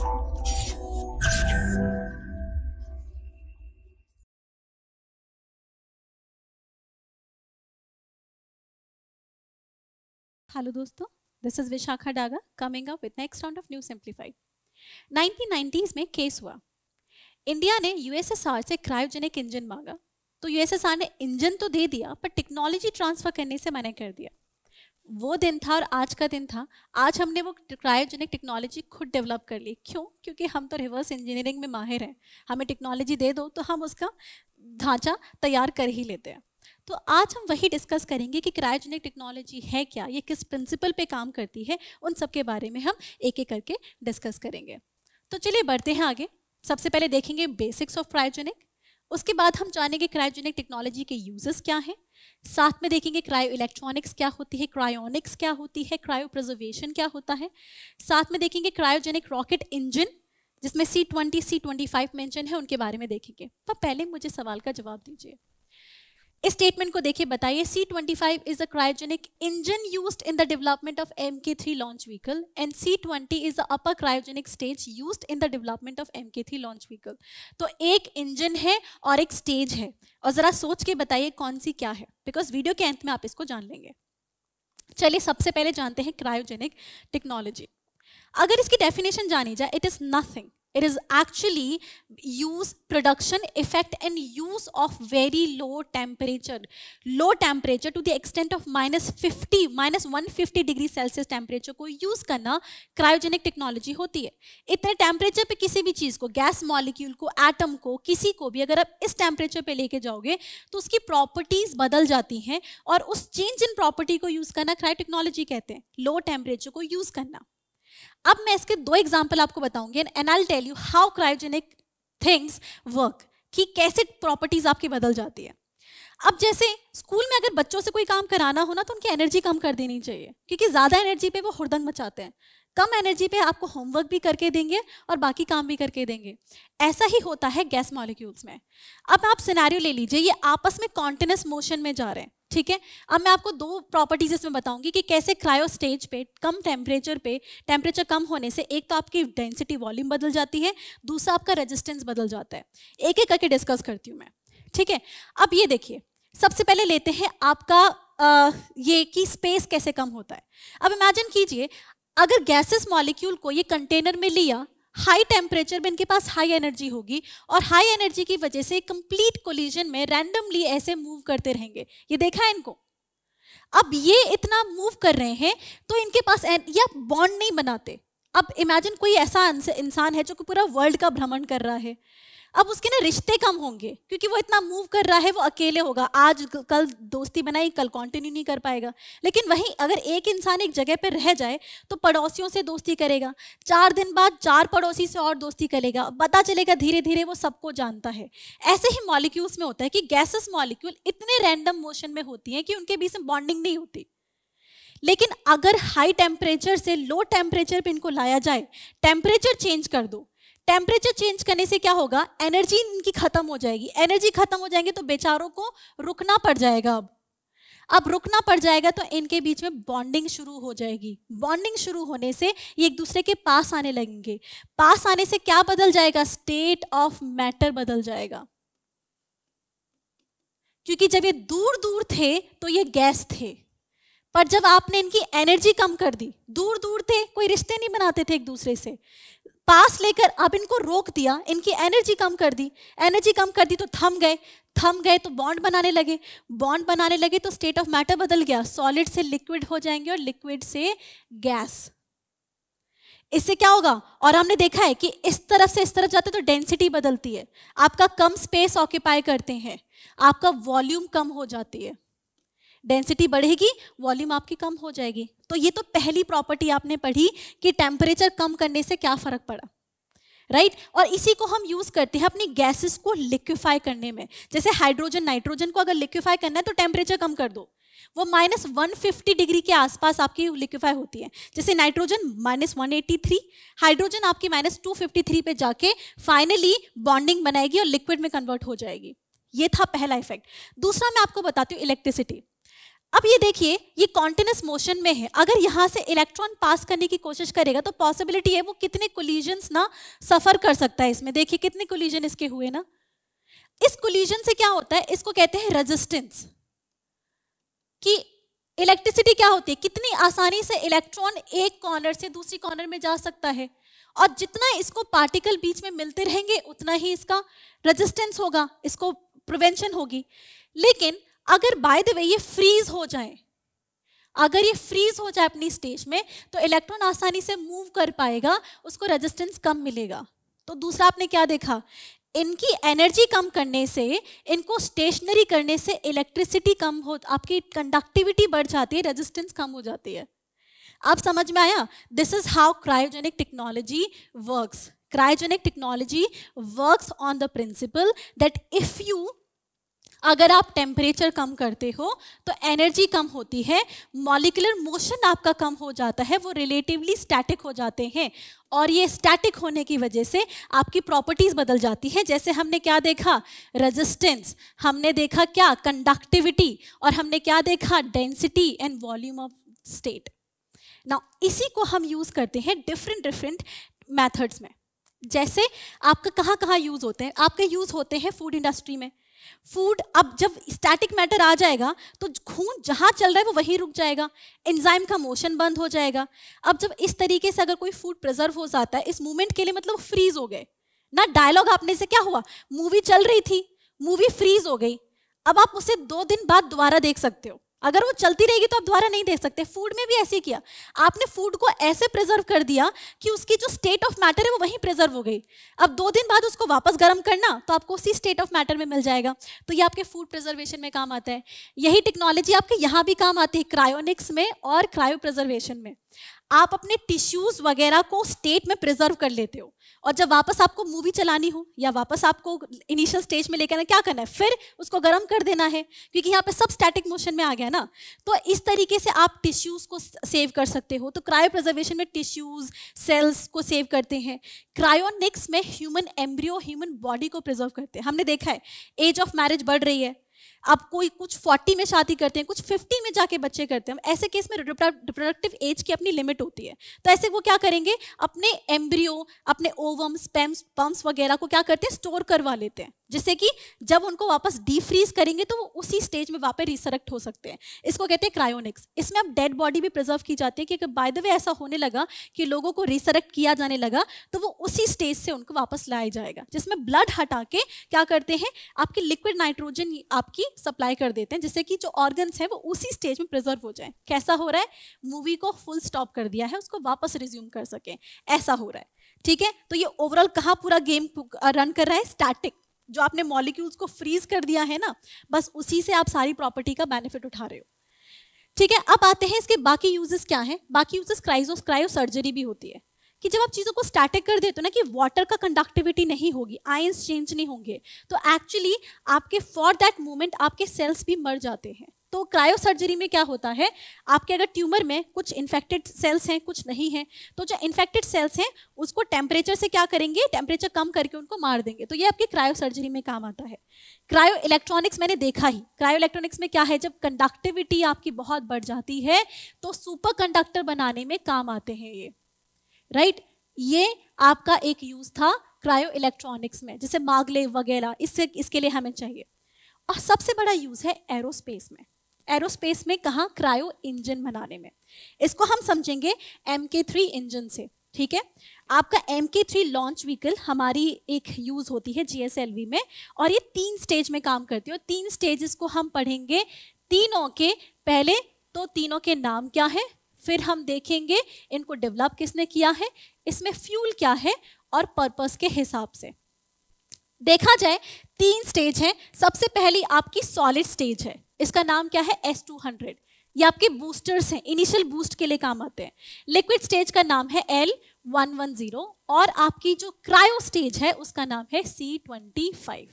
Hello दोस्तों this is Vishakha Daga coming up with next round of new simplified 1990s में case हुआ। India ने USSR से cryogenic engine मांगा। तो यूएसएसआर ने इंजन तो दे दिया पर टेक्नोलॉजी ट्रांसफ़र करने से मना कर दिया। वो दिन था और आज का दिन था। आज हमने वो क्रायोजेनिक टेक्नोलॉजी खुद डेवलप कर ली। क्यों? क्योंकि हम तो रिवर्स इंजीनियरिंग में माहिर हैं। हमें टेक्नोलॉजी दे दो तो हम उसका ढांचा तैयार कर ही लेते हैं। तो आज हम वही डिस्कस करेंगे कि क्रायोजेनिक टेक्नोलॉजी है क्या, ये किस प्रिंसिपल पे काम करती है, उन सब के बारे में हम एक एक करके डिस्कस करेंगे। तो चलिए बढ़ते हैं आगे। सबसे पहले देखेंगे बेसिक्स ऑफ़ क्रायोजेनिक उसके बाद हम जानेंगे क्रायोजेनिक टेक्नोलॉजी के यूजेस क्या हैं। साथ में देखेंगे क्रायो इलेक्ट्रॉनिक्स क्या होती है क्रायोनिक्स क्या होती है क्रायो प्रिजर्वेशन क्या होता है। साथ में देखेंगे क्रायोजेनिक रॉकेट इंजन जिसमें C twenty C twenty five mention है, उनके बारे में देखेंगे। तो पहले मुझे सवाल का जवाब दीजिए। इस स्टेटमेंट को देखिए, बताइए C twenty five is a cryogenic engine use in the development of M K three launch vehicle and C twenty is the upper cryogenic stage use in the development of M K three launch vehicle तो एक engine है और एक stage है। और जरा सोच के बताइए कौन सी क्या है? बिकॉज़ वीडियो के अंत में आप इसको जान लेंगे। चलिए, सबसे पहले जानते हैं क्रायोजेनिक टेक्नोलॉजी अगर इसकी डेफिनेशन जानी जाए it is nothing it is actually use, production effect and use of very low temperature. Low temperature to the extent of minus 50 minus 150 degree Celsius temperature को यूज़ करना क्रायोजेनिक टेक्नोलॉजी होती है। इतने temperature पे किसी भी चीज़ को गैस मॉलिक्यूल को एटम को, किसी को भी अगर आप इस टेम्परेचर पे लेके जाओगे तो उसकी प्रॉपर्टीज़ बदल जाती हैं और उस चेंज इन प्रॉपर्टी को यूज़ करना क्रायो टेक्नोलॉजी कहते हैं। लो टेम्परेचर को यूज़ करना। अब मैं इसके दो एग्ज़ाम्पल आपको बताऊँगी and I tell you how cryogenic things work कि कैसे प्रॉपर्टीज़ आपकी बदल जाती है। अब जैसे स्कूल में अगर बच्चों से कोई काम कराना हो ना तो उनकी एनर्जी कम कर देनी चाहिए, क्योंकि ज़्यादा एनर्जी पे वो हुड़दंग मचाते हैं। कम एनर्जी पे आपको होमवर्क भी करके देंगे और बाकी काम भी करके देंगे। ऐसा ही होता है गैस मॉलिक्यूल्स में। अब आप सिनेरियो ले लीजिए, ये आपस में कॉन्टिन्यूस मोशन में जा रहे हैं। ठीक है? अब मैं आपको दो प्रॉपर्टीज़ इसमें बताऊँगी कि कैसे क्रायो स्टेज पे कम टेम्परेचर पे टेम्परेचर कम होने से एक तो आपकी डेंसिटी वॉल्यूम बदल जाती है दूसरा आपका रेजिस्टेंस बदल जाता है। एक एक करके डिस्कस करती हूँ मैं ठीक है? अब ये देखिए सबसे पहले लेते हैं आपका आ, ये कि स्पेस कैसे कम होता है। अब इमेजिन कीजिए अगर गैसेस मॉलिक्यूल को ये कंटेनर में लिया हाई टेम्परेचर में इनके पास हाई एनर्जी होगी और हाई एनर्जी की वजह से कंप्लीट कोलिजन में रैंडमली ऐसे मूव करते रहेंगे। ये देखा है इनको? अब ये इतना मूव कर रहे हैं तो इनके पास या बॉन्ड नहीं बनाते। अब इमेजिन कोई ऐसा इंसान है जो कि पूरा वर्ल्ड का भ्रमण कर रहा है। अब उसके ना रिश्ते कम होंगे, क्योंकि वो इतना मूव कर रहा है, वो अकेले होगा। आज कल दोस्ती बनाई, कल कंटिन्यू नहीं कर पाएगा। लेकिन वहीं अगर एक इंसान एक जगह पर रह जाए तो पड़ोसियों से दोस्ती करेगा। चार दिन बाद चार पड़ोसी से और दोस्ती करेगा। पता चलेगा धीरे धीरे वो सबको जानता है। ऐसे ही मॉलिक्यूल्स में होता है कि गैसेस मॉलिक्यूल इतने रैंडम मोशन में होती हैं कि उनके बीच में बॉन्डिंग नहीं होती। लेकिन अगर हाई टेम्परेचर से लो टेम्परेचर पर इनको लाया जाए टेम्परेचर चेंज कर दो। टेम्परेचर चेंज करने से क्या होगा? एनर्जी इनकी खत्म हो जाएगी। एनर्जी खत्म हो जाएँगे तो बेचारों को रुकना पड़ जाएगा अब। अब रुकना पड़ जाएगा तो इनके बीच में बॉन्डिंग शुरू हो जाएगी। बॉन्डिंग शुरू होने से ये एक दूसरे के पास आने लगेंगे। पास आने से क्या बदल जाएगा? स्टेट ऑफ़ मैटर बदल जाएगा। क्योंकि जब ये दूर दूर थे तो ये गैस थे। पर जब आपने इनकी एनर्जी कम कर दी दूर दूर थे, कोई रिश्ते नहीं बनाते थे एक दूसरे से। पास लेकर अब इनको रोक दिया, इनकी एनर्जी कम कर दी। एनर्जी कम कर दी तो थम गए थम गए तो बॉन्ड बनाने लगे। बॉन्ड बनाने लगे तो स्टेट ऑफ़ मैटर बदल गया। सॉलिड से लिक्विड हो जाएँगे और लिक्विड से गैस इससे क्या होगा? और हमने देखा है कि इस तरफ़ से इस तरफ़ जाते तो डेंसिटी बदलती है। आपका कम स्पेस ऑक्यूपाई करते हैं। आपका वॉल्यूम कम हो जाती है। डेंसिटी बढ़ेगी वॉल्यूम आपकी कम हो जाएगी। तो ये तो पहली प्रॉपर्टी आपने पढ़ी कि टेम्परेचर कम करने से क्या फ़र्क पड़ा राइट right? और इसी को हम यूज़ करते हैं अपनी गैसेस को लिक्विफाई करने में। जैसे हाइड्रोजन नाइट्रोजन को अगर लिक्विफाई करना है तो टेम्परेचर कम कर दो। वो माइनस वन डिग्री के आसपास आपकी लिक्विफाई होती है। जैसे नाइट्रोजन माइनस वन हाइड्रोजन आपकी माइनस टू पे जाके फाइनली बॉन्डिंग बनाएगी और लिक्विड में कन्वर्ट हो जाएगी। ये था पहला इफ़ेक्ट दूसरा मैं आपको बताती हूँ इलेक्ट्रिसिटी अब ये देखिए, ये कॉन्टिन्यूस मोशन में है। अगर यहाँ से इलेक्ट्रॉन पास करने की कोशिश करेगा तो पॉसिबिलिटी है वो कितने कोलिजन्स ना सफ़र कर सकता है इसमें। देखिए, कितने कोलिजन इसके हुए ना। इस कोलिजन से क्या होता है? इसको कहते हैं रेजिस्टेंस कि इलेक्ट्रिसिटी क्या होती है? कितनी आसानी से इलेक्ट्रॉन एक कॉर्नर से दूसरी कॉर्नर में जा सकता है। और जितना इसको पार्टिकल बीच में मिलते रहेंगे, उतना ही इसका रेजिस्टेंस होगा, इसको प्रिवेंशन होगी। लेकिन अगर बाय द वे ये फ्रीज हो जाए, अगर ये फ्रीज हो जाए अपनी स्टेज में तो इलेक्ट्रॉन आसानी से मूव कर पाएगा, उसको रेजिस्टेंस कम मिलेगा। तो दूसरा आपने क्या देखा? इनकी एनर्जी कम करने से, इनको स्टेशनरी करने से इलेक्ट्रिसिटी कम हो, आपकी कंडक्टिविटी बढ़ जाती है रेजिस्टेंस कम हो जाती है। आप समझ में आया? This is how cryogenic technology works cryogenic technology works on the principle that if you अगर आप टेम्परेचर कम करते हो तो एनर्जी कम होती है मॉलिकुलर मोशन आपका कम हो जाता है, वो रिलेटिवली स्टैटिक हो जाते हैं। और ये स्टैटिक होने की वजह से आपकी प्रॉपर्टीज़ बदल जाती है। जैसे हमने क्या देखा? रेजिस्टेंस हमने देखा क्या? कंडक्टिविटी और हमने क्या देखा? Density and volume of state ना इसी को हम यूज़ करते हैं डिफरेंट डिफरेंट मैथड्स में। जैसे आपका कहाँ कहाँ यूज़ होते हैं? आपके यूज़ होते हैं फ़ूड इंडस्ट्री में। फ़ूड अब जब स्टैटिक मैटर आ जाएगा तो खून जहाँ चल रहा है, वो वहीं रुक जाएगा। एंजाइम का मोशन बंद हो जाएगा। अब जब इस तरीके से अगर कोई फ़ूड प्रिजर्व हो जाता है, इस मूवमेंट के लिए मतलब फ्रीज हो गए। ना डायलॉग आपने से क्या हुआ? मूवी चल रही थी मूवी फ्रीज हो गई। अब आप उसे दो दिन बाद दोबारा देख सकते हो। अगर वो चलती रहेगी तो आप दोबारा नहीं देख सकते। फ़ूड में भी ऐसे किया। आपने फ़ूड को ऐसे प्रिजर्व कर दिया कि उसकी जो स्टेट ऑफ़ मैटर है वो वहीं प्रिजर्व हो गई। अब दो दिन बाद उसको वापस गर्म करना तो आपको उसी स्टेट ऑफ़ मैटर में मिल जाएगा। तो ये आपके फ़ूड प्रिजर्वेशन में काम आता है। यही टेक्नोलॉजी आपके यहाँ भी काम आती है क्रायोनिक्स में और क्रायो प्रिजर्वेशन में। आप अपने टिश्यूज वगैरह को स्टेट में प्रिजर्व कर लेते हो। और जब वापस आपको मूवी चलानी हो, या वापस आपको इनिशियल स्टेज में लेकर आना क्या करना है? फिर उसको गर्म कर देना है, क्योंकि यहाँ पे सब स्टैटिक मोशन में आ गया ना। तो इस तरीके से आप टिश्यूज को सेव कर सकते हो। तो क्रायो प्रिजर्वेशन में टिश्यूज सेल्स को सेव करते हैं। क्रायोनिक्स में ह्यूमन एम्ब्रियो ह्यूमन बॉडी को प्रिजर्व करते हैं। हमने देखा है एज ऑफ़ मैरिज बढ़ रही है। अब कोई कुछ 40 में शादी करते हैं, कुछ 50 में जाके बच्चे करते हैं ऐसे केस में रिप्रोडक्टिव एज की अपनी लिमिट होती है। तो ऐसे वो क्या करेंगे? अपने एम्ब्रियो अपने ओवम स्पेम्स पम्प्स वगैरह को क्या करते हैं? स्टोर करवा लेते हैं। जिससे कि जब उनको वापस डीफ्रीज करेंगे तो वो उसी स्टेज में वापस रिसरेक्ट हो सकते हैं। इसको कहते हैं क्रायोनिक्स इसमें अब डेड बॉडी भी प्रिजर्व की जाती है कि बाय द वे ऐसा होने लगा कि लोगों को रिसरेक्ट किया जाने लगा तो वो उसी स्टेज से उनको वापस लाया जाएगा, जिसमें ब्लड हटा के क्या करते हैं, आपकी लिक्विड नाइट्रोजन आपकी सप्लाई कर देते हैं, जिससे कि जो ऑर्गन्स हैं वो उसी स्टेज में प्रिजर्व हो जाए। कैसा हो रहा है? मूवी को फुल स्टॉप कर दिया है, उसको वापस रिज्यूम कर सकें। ऐसा हो रहा है। ठीक है? तो ये ओवरऑल कहाँ पूरा गेम रन कर रहा है? स्टैटिक जो आपने मॉलिक्यूल्स को फ्रीज कर दिया है ना, बस उसी से आप सारी प्रॉपर्टी का बेनिफिट उठा रहे हो। ठीक है, अब आते हैं इसके बाकी यूजेस क्या हैं? बाकी यूजेस क्राइजोस क्रायो सर्जरी भी होती है। कि जब आप चीज़ों को स्टैटिक कर देते हो ना कि वाटर का कंडक्टिविटी नहीं होगी आयंस चेंज नहीं होंगे तो एक्चुअली आपके फॉर दैट मोमेंट आपके सेल्स भी मर जाते हैं। तो क्रायो सर्जरी में क्या होता है? आपके अगर ट्यूमर में कुछ इन्फेक्टेड सेल्स हैं, कुछ नहीं हैं तो जो इन्फेक्टेड सेल्स हैं, उसको टेम्परेचर से क्या करेंगे? टेम्परेचर कम करके उनको मार देंगे। तो ये आपके क्रायो सर्जरी में काम आता है। क्रायो इलेक्ट्रॉनिक्स मैंने देखा ही। क्रायो इलेक्ट्रॉनिक्स में क्या है? जब कंडक्टिविटी आपकी बहुत बढ़ जाती है तो सुपर कंडक्टर बनाने में काम आते हैं ये। राइट ये आपका एक यूज़ था क्रायो इलेक्ट्रॉनिक्स में, जैसे मागले वगैरह, इससे, इसके लिए हमें चाहिए। और सबसे बड़ा यूज़ है एरोस्पेस में। एरोस्पेस में कहा क्रायो इंजन बनाने में। इसको हम समझेंगे एम के थ्री इंजन से, ठीक है? आपका M K three launch vehicle हमारी एक यूज़ होती है जीएसएलवी में और ये तीन स्टेज में काम करती है और तीन स्टेजेस को हम पढ़ेंगे तीनों के पहले। तो तीनों के नाम क्या है? फिर हम देखेंगे इनको डेवलप किसने किया है, इसमें फ्यूल क्या है और पर्पस के हिसाब से। देखा जाए, तीन स्टेज है। सबसे पहली आपकी सॉलिड स्टेज है। इसका नाम क्या है? एस टू हंड्रेड ये आपके बूस्टर्स हैं इनिशियल बूस्ट के लिए काम आते हैं। लिक्विड स्टेज का नाम है एल वन वन ज़ीरो और आपकी जो क्रायो स्टेज है, उसका नाम है सी ट्वेंटी फाइव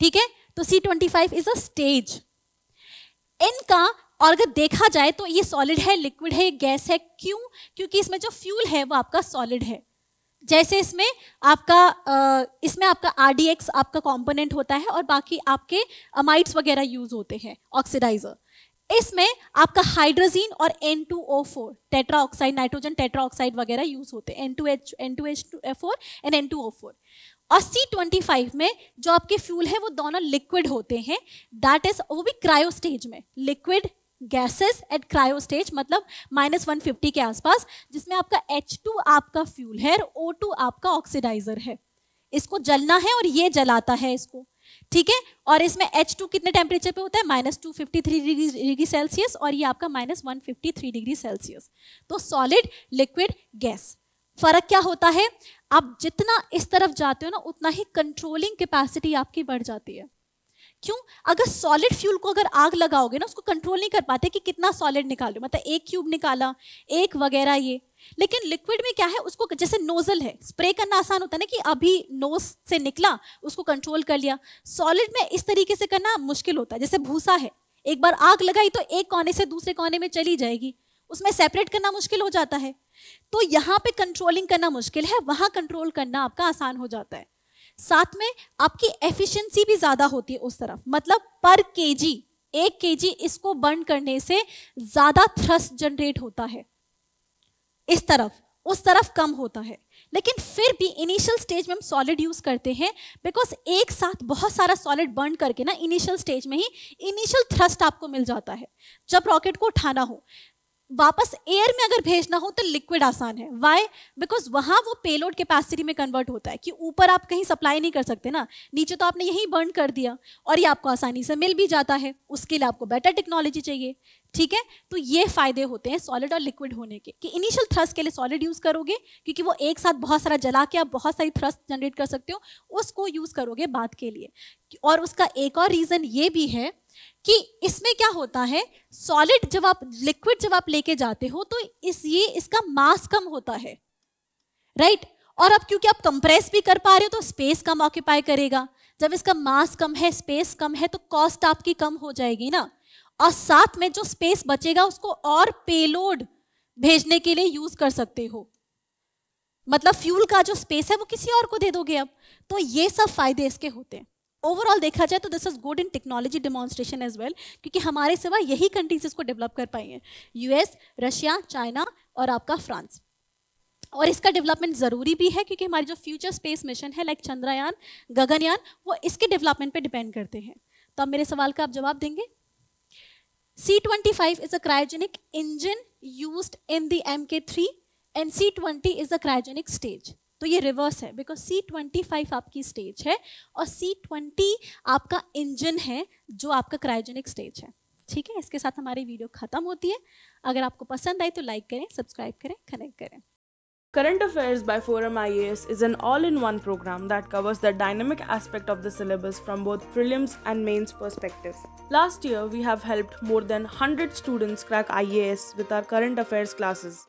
ठीक है? तो C twenty five is a stage इनका और अगर देखा जाए तो ये सॉलिड है लिक्विड है गैस है। क्यों? क्योंकि इसमें जो फ्यूल है, वो आपका सॉलिड है। जैसे इसमें आपका इसमें आपका आरडीएक्स आपका कंपोनेंट होता है और बाकी आपके अमाइड्स वगैरह यूज़ होते हैं ऑक्सीडाइजर इसमें आपका हाइड्रोजीन और N2O4 tetra oxide nitrogen tetra oxide वगैरह यूज़ होते हैं N2H N2H4 एंड N2O4 और C25 में जो आपके फ्यूल है वो दोनों लिक्विड होते हैं दैट इज़ वो भी क्रायो स्टेज में liquid gases at cryo stage मतलब माइनस वन फिफ्टी के आसपास, जिसमें आपका H2 आपका फ्यूल है और O2 आपका ऑक्सीडाइजर है। इसको जलना है और ये जलाता है इसको। ठीक है? और इसमें H2 कितने टेम्परेचर पे होता है? Minus two fifty three degree Celsius और ये आपका minus one fifty three degree Celsius तो सॉलिड लिक्विड गैस फ़र्क क्या होता है? आप जितना इस तरफ़ जाते हो ना, उतना ही कंट्रोलिंग कैपेसिटी आपकी बढ़ जाती है। क्यों? अगर सॉलिड फ्यूल को अगर आग लगाओगे ना, उसको कंट्रोल नहीं कर पाते कि कितना सॉलिड निकालो मतलब एक क्यूब निकाला, एक वगैरह ये। लेकिन लिक्विड में क्या है, उसको जैसे नोजल है स्प्रे करना आसान होता है ना कि अभी नोज़ से निकला, उसको कंट्रोल कर लिया। सॉलिड में इस तरीके से करना मुश्किल होता है। जैसे भूसा है, एक बार आग लगाई तो एक कोने से दूसरे कोने में चली जाएगी। उसमें सेपरेट करना मुश्किल हो जाता है। तो यहाँ पे कंट्रोलिंग करना मुश्किल है, वहाँ कंट्रोल करना आपका आसान हो जाता है। साथ में आपकी एफिशिएंसी भी ज़्यादा होती है उस तरफ़। मतलब पर केजी एक केजी इसको बर्न करने से ज़्यादा थ्रस्ट जनरेट होता है। इस तरफ़, उस तरफ़ कम होता है। लेकिन फिर भी इनिशियल स्टेज में हम सॉलिड यूज़ करते हैं बिकॉज़ एक साथ बहुत सारा सॉलिड बर्न करके ना इनिशियल स्टेज में ही इनिशियल थ्रस्ट आपको मिल जाता है। जब रॉकेट को उठाना हो वापस एयर में अगर भेजना हो तो लिक्विड आसान है। वाई बिकॉज़ वहाँ वो पेलोड कैपेसिटी में कन्वर्ट होता है कि ऊपर आप कहीं सप्लाई नहीं कर सकते ना। नीचे तो आपने यहीं बर्न कर दिया और ये आपको आसानी से मिल भी जाता है। उसके लिए आपको बेटर टेक्नोलॉजी चाहिए। ठीक है? तो ये फ़ायदे होते हैं सॉलिड और लिक्विड होने के। कि इनिशियल थ्रस्ट के लिए सॉलिड यूज़ करोगे, क्योंकि वो एक साथ बहुत सारा जला के आप बहुत सारी थ्रस्ट जनरेट कर सकते हो, उसको यूज़ करोगे बाद के लिए। और उसका एक और रीजन ये भी है कि इसमें क्या होता है? सॉलिड जब आप लिक्विड जब आप लेके जाते हो तो इस, ये इसका मास कम होता है। Right right? और अब क्योंकि आप कंप्रेस भी कर पा रहे हो तो स्पेस कम ऑक्यूपाई करेगा। जब इसका मास कम है स्पेस कम है तो कॉस्ट आपकी कम हो जाएगी ना। और साथ में जो स्पेस बचेगा, उसको और पेलोड भेजने के लिए यूज़ कर सकते हो। मतलब फ्यूल का जो स्पेस है, वो किसी और को दे दोगे अब तो ये सब फ़ायदे इसके होते हैं। ओवरऑल देखा जाए तो this is good in technology demonstration as well क्योंकि हमारे सिवा यही कंट्रीज़ इसको डेवलप कर पाई हैं। यूएस रशिया चाइना और आपका फ्रांस और इसका डेवलपमेंट ज़रूरी भी है, क्योंकि हमारी जो फ्यूचर स्पेस मिशन है लाइक चंद्रयान, गगनयान, वो इसके डेवलपमेंट पे डिपेंड करते हैं। तो अब मेरे सवाल का आप जवाब देंगे? C twenty five is a cryogenic engine use in the M K three and C twenty is a cryogenic stage तो ये रिवर्स है बिकॉज़ सी ट्वेंटी फाइव आपकी स्टेज है और सी ट्वेंटी आपका इंजन है जो आपका क्रायोजेनिक स्टेज है ठीक है इसके साथ हमारी वीडियो खत्म होती है अगर आपको पसंद आई तो लाइक करें सब्सक्राइब करें कनेक्ट करें Current Affairs by Forum IAS is an all in one program that covers the dynamic aspect of the syllabus from both prelims and mains perspectives. Last year, we have helped more than 100 students crack IAS with our current affairs classes.